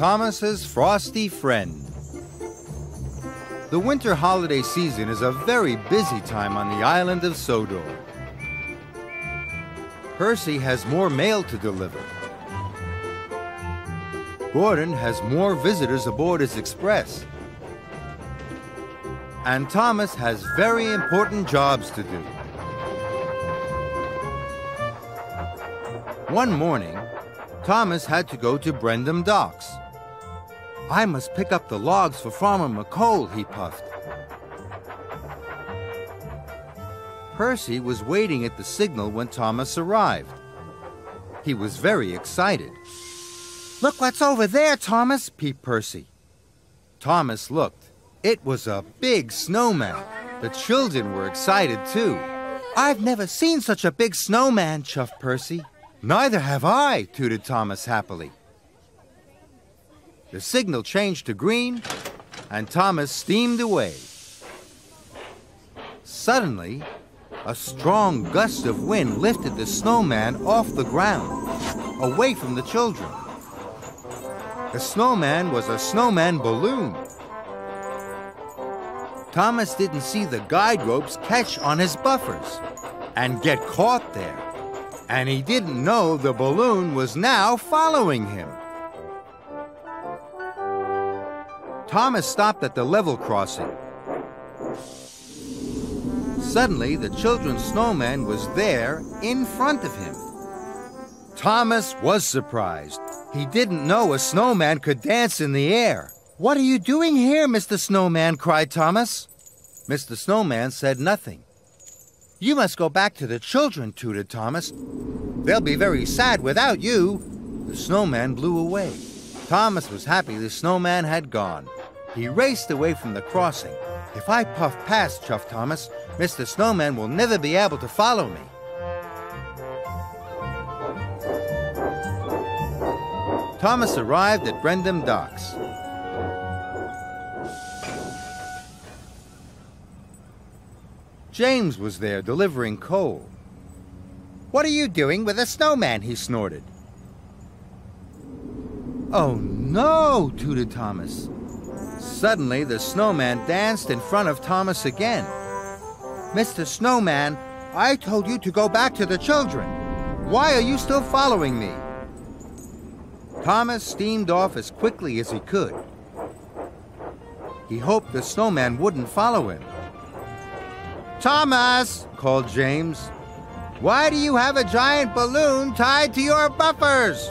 Thomas's frosty friend. The winter holiday season is a very busy time on the island of Sodor. Percy has more mail to deliver. Gordon has more visitors aboard his express. And Thomas has very important jobs to do. One morning, Thomas had to go to Brendam Docks. I must pick up the logs for Farmer McColl, he puffed. Percy was waiting at the signal when Thomas arrived. He was very excited. Look what's over there, Thomas, peeped Percy. Thomas looked. It was a big snowman. The children were excited too. I've never seen such a big snowman, chuffed Percy. Neither have I, tooted Thomas happily. The signal changed to green, and Thomas steamed away. Suddenly, a strong gust of wind lifted the snowman off the ground, away from the children. The snowman was a snowman balloon. Thomas didn't see the guide ropes catch on his buffers and get caught there. And he didn't know the balloon was now following him. Thomas stopped at the level crossing. Suddenly, the children's snowman was there in front of him. Thomas was surprised. He didn't know a snowman could dance in the air. What are you doing here, Mr. Snowman? cried Thomas. Mr. Snowman said nothing. You must go back to the children, tooted Thomas. They'll be very sad without you. The snowman blew away. Thomas was happy the snowman had gone. He raced away from the crossing. If I puff past, Chuff Thomas, Mr. Snowman will never be able to follow me. Thomas arrived at Brendam Docks. James was there delivering coal. What are you doing with a snowman? he snorted. Oh no, tooted Thomas. Suddenly, the snowman danced in front of Thomas again. Mr. Snowman, I told you to go back to the children. Why are you still following me? Thomas steamed off as quickly as he could. He hoped the snowman wouldn't follow him. Thomas, called James, why do you have a giant balloon tied to your buffers?